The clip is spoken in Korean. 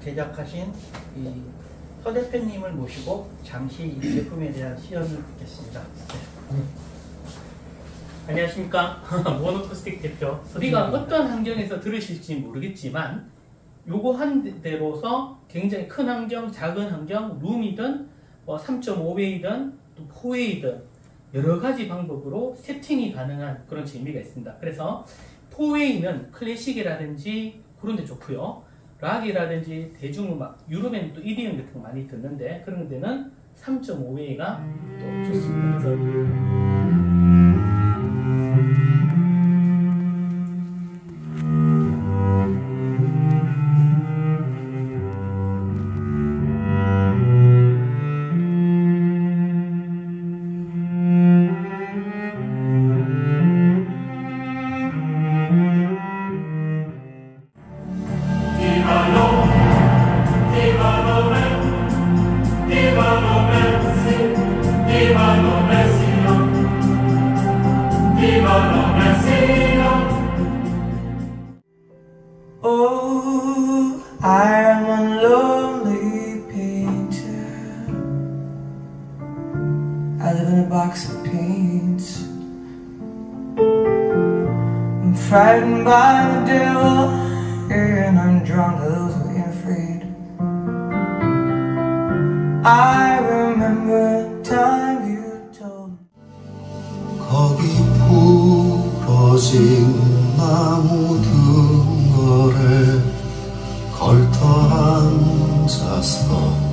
제작하신 이서 대표님을 모시고 잠시 이 제품에 대한 시연을 듣겠습니다. 네. 안녕하십니까 모노코스틱 대표 우리가 어떤 환경에서 들으실지 모르겠지만 요거 한 대로서 굉장히 큰 환경, 작은 환경, 룸이든 뭐 3.5회이든 또 4회이든 여러 가지 방법으로 세팅이 가능한 그런 재미가 있습니다. 그래서 4웨이는 클래식이라든지 그런 데 좋고요. 락이라든지 대중음악, 유럽에는 또 EDM 같은 거 많이 듣는데 그런 데는 3.5웨이가 또 좋습니다. I live in a box of paints. I'm frightened by the devil, and I'm drunk, ugly, and afraid. I remember the time you told me. 거기 부러진 나무 등걸에 걸터 앉아서